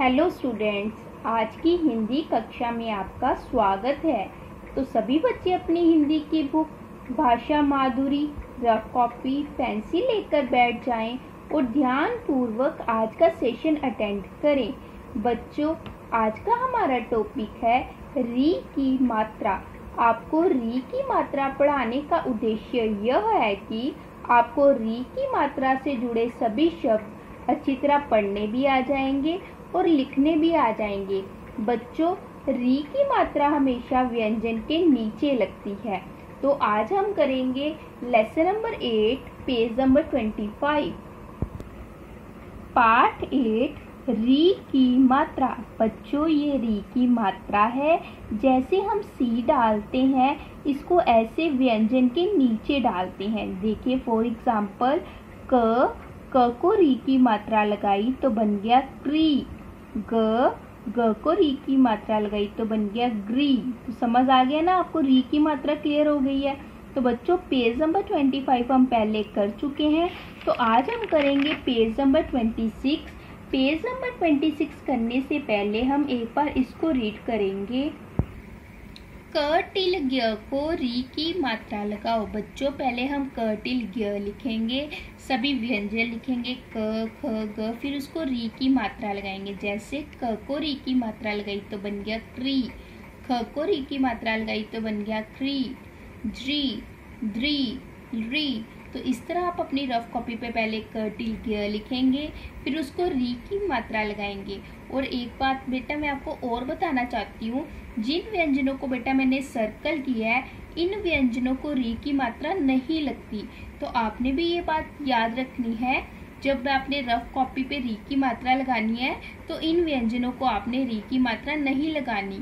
Hello students आज की हिंदी कक्षा में आपका स्वागत है। तो सभी बच्चे अपनी हिंदी की बुक भाषा माधुरी रफ कॉपी पेंसिल लेकर बैठ जाएँ और ध्यान पूर्वक आज का सेशन अटेंड करें। बच्चों, आज का हमारा टॉपिक है री की मात्रा। आपको री की मात्रा पढ़ाने का उद्देश्य यह है कि आपको री की मात्रा से जुड़े सभी शब्द अच्छी तरह पढ़ने भी आ जाएँगे और लिखने भी आ जाएँगे। बच्चों, री की मात्रा हमेशा व्यंजन के नीचे लगती है। तो आज हम करेंगे lesson number eight page number twenty five part eight री की मात्रा। बच्चों, ये री की मात्रा है। जैसे हम सी डालते हैं, इसको ऐसे व्यंजन के नीचे डालते हैं। देखिए फॉर एग्ज़ाम्पल क क को री की मात्रा लगाई तो बन गया क्री ग ग को री की मात्रा लगाई तो बन गया ग्री। तो समझ आ गया ना आपको, री की मात्रा क्लियर हो गई है। तो बच्चों पेज नंबर ट्वेंटी फाइव हम पहले कर चुके हैं। तो आज हम करेंगे page number twenty six page number twenty six करने से पहले हम एक बार इसको रीड करेंगे। कर्टिल ग्य को री की मात्रा लगाओ। बच्चों, पहले हम क टिल ग्य लिखेंगे, सभी व्यंजन लिखेंगे, क, ख, ग, फिर उसको री की मात्रा लगाएँगे। जैसे क को री की मात्रा लगाई तो बन गया क्री, ख को री की मात्रा लगाई तो बन गया क्री ज्री द्री, री। तो इस तरह आप अपनी रफ कॉपी पे पहले कर्टिल गियर लिखेंगे, फिर उसको री की मात्रा लगाएँगे। और एक बात बेटा, मैं आपको और बताना चाहती हूँ जिन व्यंजनों को बेटा मैंने सर्कल किया है, इन व्यंजनों को री की मात्रा नहीं लगती। तो आपने भी ये बात याद रखनी है, जब आपने रफ कॉपी पे री की मात्रा लगानी है तो इन व्यंजनों को आपने री की मात्रा नहीं लगानी,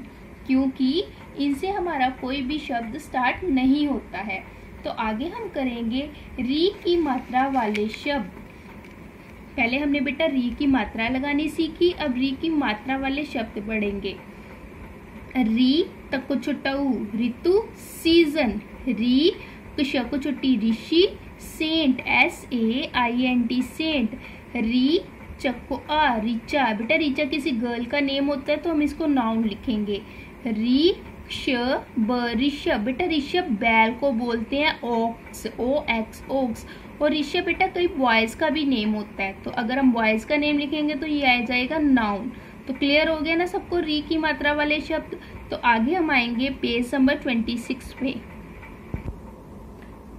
क्योंकि इनसे हमारा कोई भी शब्द स्टार्ट नहीं होता है। तो आगे हम करेंगे री की मात्रा वाले शब्द। पहले हमने बेटा री की मात्रा लगानी सीखी, अब री की मात्रा वाले शब्द पढ़ेंगे। री तक छुटऊ ऋतु सीज़न री कुश को छुट्टी ऋषि saint S A I N T saint री, चक्को, आ रिचा बेटा रिचा किसी गर्ल का नेम होता है तो हम इसको नाउन लिखेंगे। री श ब ऋषभ बेटा ऋषभ बैल को बोलते हैं ओक्स ओ एक्स ओक्स और ऋषभ बेटा कई बॉयज़ का भी नेम होता है। तो अगर हम बॉयज़ का नेम लिखेंगे तो ये आ जाएगा नाउन तो क्लियर हो गया ना सबको? री की मात्रा वाले शब्द। तो आगे हम आएँगे पेज नंबर ट्वेंटी सिक्स पे।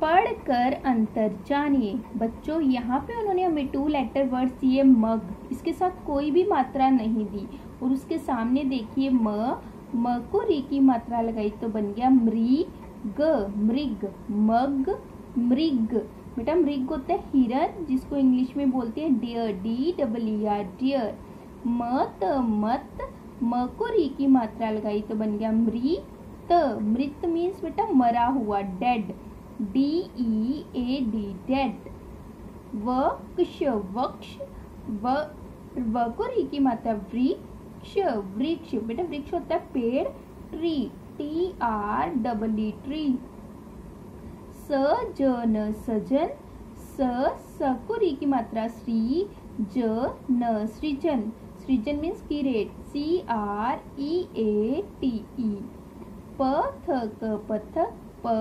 पढ़कर अंतर जानिए। बच्चों, यहाँ पे उन्होंने हमें टू लेटर वर्ड्स दिए, मग। इसके साथ कोई भी मात्रा नहीं दी। और उसके सामने देखिए, म। म को री की मात्रा लगाई तो बन गया मृ ग, मृग, मग, मृग। बेटा, मृग होता है हिरन जिसको इंग्लिश में बोलते हैं deer D double R deer मत मत म को री की मात्रा लगाई तो बन गया मृत। मृत मीन्स बेटा मरा हुआ dead D E A D dead वक्ष वक्ष, व व को री की मात्रा, वृक्ष वृक्ष। बेटा वृक्ष होता है पेड़ tree T R double E tree सजन सजन, स, सकुरी की मात्रा, श्री, ज, न, सृजन। सृजन means create C R E A T E पथक पथक प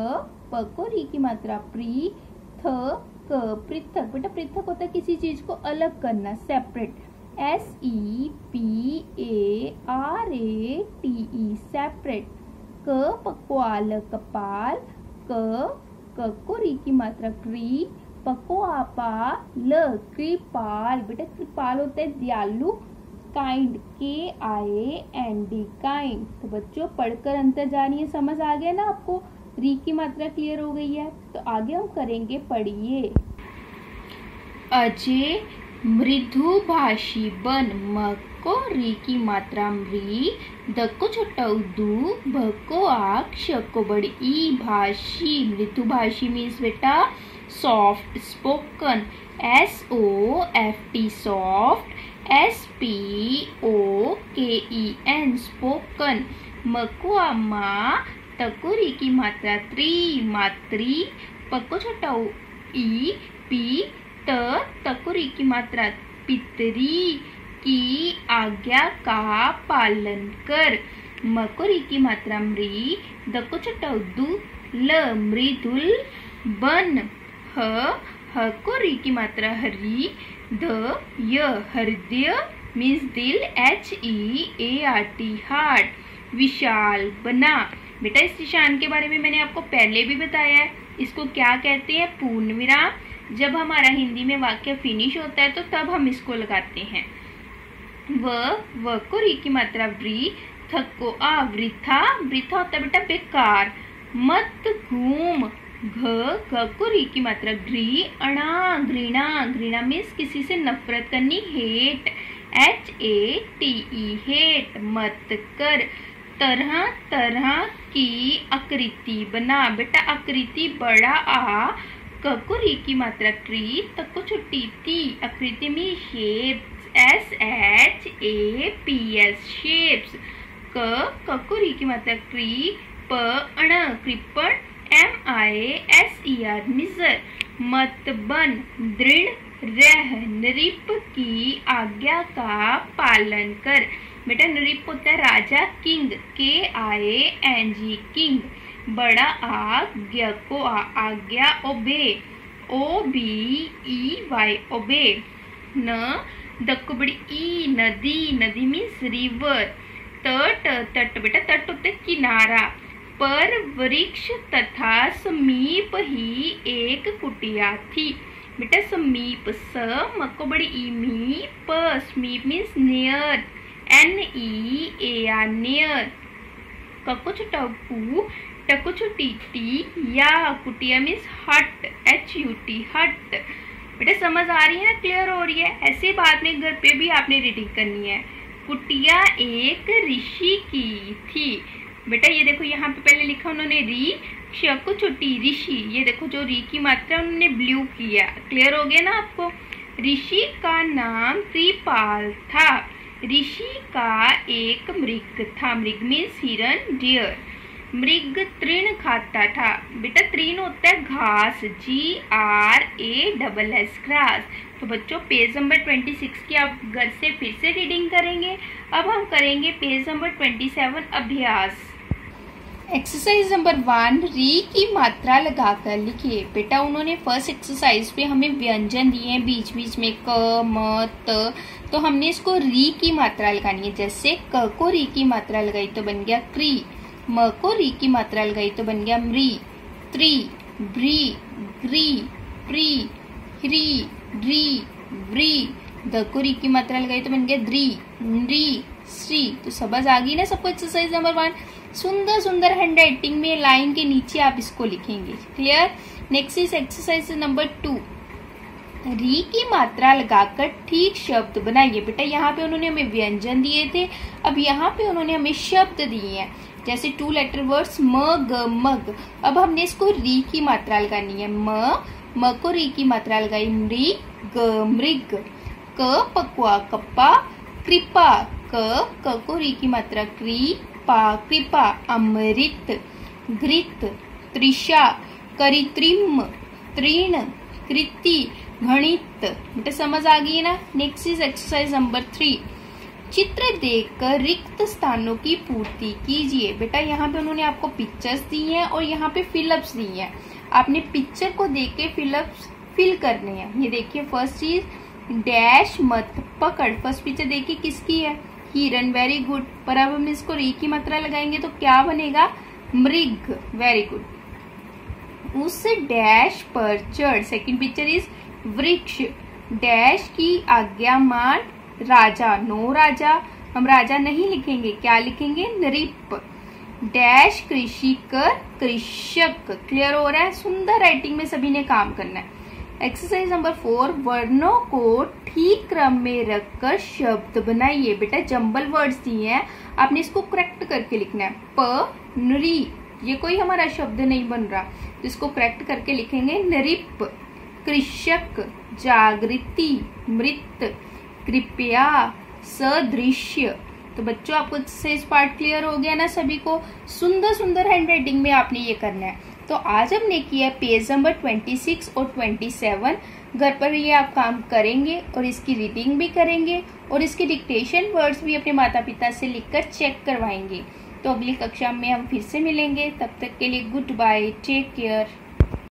पकोरी की मात्रा. प्री थ क पृथक बेटा पृथक होता है किसी चीज़ को अलग करना separate S E P A R A T E separate क पक्वाल कपाल क ककोरी की मात्रा. क्री पको आपा ल कृपाल बेटा कृपाल होता है, दयालु. काइंड के आई एन डी काइंड तो बच्चों, पढ़कर अंतर जानिए, समझ आ गया ना आपको? री की मात्रा क्लियर हो गई है। तो आगे हम करेंगे, पढ़िए। अजय मृदुभाषी बन, म को री की मात्रा मृ, द को छोटा दू, भ को आक श को बड़ी ई भाषी। मृदुभाषी मीन्स बेटा soft spoken S O F T soft S P O K E N spoken म को अम्मा की मात्रा त्रि मात्री पको छोटा ई पी त तकुरी की मात्रा पितरी की आज्ञा का पालन कर म को मात्रा मृ द को छोटा उद्दू ल मृदुल बन ह ह को री की मात्रा हरी द य, हृदय मीन्स दिल H E A R T heart विशाल, बना। बेटा, इस निशान के बारे में मैंने आपको पहले भी बताया है। इसको क्या कहते हैं? पूर्ण विराम जब हमारा हिंदी में वाक्य फिनिश होता है तो तब हम इसको लगाते हैं। व व को री की मात्रा, व्री, थक आ, वृथा। वृथा होता है बेटा, बेकार। मत घूम। घ घ को, री की मात्रा घ्री, अणा, घृणा घृणा मीन्स किसी से नफरत करनी, hate H A T E hate, मत कर। तरह तरह की आकृति बना। बेटा, आकृति बड़ा आ ककुरी की मात्रा क्री तक छुट्टी ती। आकृति में shapes S H A P S shapes क ककुरी की मात्रा क्री प, अण, कृपण M I S E R miser मत बन दृढ़ रह नृप की आज्ञा का पालन कर। बेटा नृप होता है राजा, किंग। के आए एन जी किंग। बड़ा आ ज्ञ को आज्ञा ओबे। ओ बी ई वाई ओबे। न, दक्को बड़ी ई, नदी। नदी मीन्स रिवर तट तट। बेटा, तट होता है किनारा। पर वृक्ष तथा समीप ही एक कुटिया थी। बेटा, समीप स मको बड़ी ई मी प, समीप means near N E A R near ककुछ टपू, टकुछ टी टी या कुटिया मीन्स हट एच यू टी हट बेटा, समझ आ रही है ना क्लियर हो रही है? ऐसे बाद में घर पे भी आपने रीडिंग करनी है। कुटिया एक ऋषि की थी। बेटा, ये देखो, यहाँ पे पहले लिखा उन्होंने री शको छोटी ऋषि। ये देखो, जो री की मात्रा उन्होंने ब्लू किया क्लियर हो गया ना आपको? ऋषि का नाम त्रिपाल था। ऋषि का एक मृग था। मृग मीन्स हिरन डियर मृग तृण खाता था। बेटा, तृण होता है घास। G R A double S grass तो बच्चों पेज नंबर ट्वेंटी सिक्स की आप घर से फिर से रीडिंग करेंगे। अब हम करेंगे पेज नंबर ट्वेंटी सेवन अभ्यास। एक्सरसाइज नंबर वन री की मात्रा लगाकर लिखिए। बेटा, उन्होंने फ़र्स्ट एक्सरसाइज पे हमें व्यंजन दिए हैं बीच बीच में क, म, त। तो हमने इसको री की मात्रा लगानी है। जैसे क को री की मात्रा लगाई तो बन गया क्री, म को री की मात्रा लगाई तो बन गया म्री त्री, ब्री, ग्री, प्री, ह्री ड्री व्री। द को री की मात्रा लगाई तो बन गया द्री नृ श्री। तो समझ आ गई ना सबको एक्सरसाइज नंबर वन सुंदर सुंदर हैंड राइटिंग में लाइन के नीचे आप इसको लिखेंगे। Clear next is exercise number two री की मात्रा लगाकर ठीक शब्द बनाइए। बेटा, यहाँ पे उन्होंने हमें व्यंजन दिए थे, अब यहाँ पे उन्होंने हमें शब्द दिए हैं। जैसे टू लेटर वर्ड्स म, ग, मग। अब हमने इसको री की मात्रा लगानी है। म म को री की मात्रा लगाई। मृ ग मृग। क पकुआ कप्पा। कृपा क क को री की मात्रा कृपा कृपा अमृत, घृत त्रिषा करित्रिम, तृण, कृति गणित बेटा समझ आ गई ना? Next is exercise number three चित्र देखकर रिक्त स्थानों की पूर्ति कीजिए। बेटा, यहाँ पे उन्होंने आपको पिक्चर्स दी हैं और यहाँ पे फिलअप्स दी हैं। आपने पिक्चर को देख के फिलअप्स फिल करने हैं। ये देखिए फ़र्स्ट चीज़ डैश मत पकड़। फ़र्स्ट पिक्चर देखिए किसकी है? हिरन वेरी गुड पर अब हम इसको री की मात्रा लगाएँगे तो क्या बनेगा? मृग वेरी गुड उस डैश पर चढ़। सेकंड पिक्चर इज़ वृक्ष। डैश की आज्ञा मान राजा नो राजा। हम राजा नहीं लिखेंगे। क्या लिखेंगे? नृप। डैश कृषि कर कृषक। क्लियर हो रहा है? सुंदर राइटिंग में सभी ने काम करना है। एक्सरसाइज नंबर फोर वर्णों को ठीक क्रम में रखकर शब्द बनाइए। बेटा जंबल वर्ड्स दिए हैं। आपने इसको करेक्ट करके लिखना है। प, नरी, ये कोई हमारा शब्द नहीं बन रहा। तो इसको करेक्ट करके लिखेंगे नरिप कृषक, जागृति, मृत, कृपया, सदृश्य। तो बच्चों, आपको इस पार्ट क्लियर हो गया ना सभी को? सुंदर सुंदर हैंड राइटिंग में आपने ये करना है। तो आज हमने किया पेज नंबर ट्वेंटी सिक्स और ट्वेंटी सेवन घर पर ये आप काम करेंगे और इसकी रीडिंग भी करेंगे और इसके डिक्टेशन वर्ड्स भी अपने माता पिता से लिखकर चेक करवाएँगे। तो अगली कक्षा में हम फिर से मिलेंगे। तब तक के लिए गुड बाय टेक केयर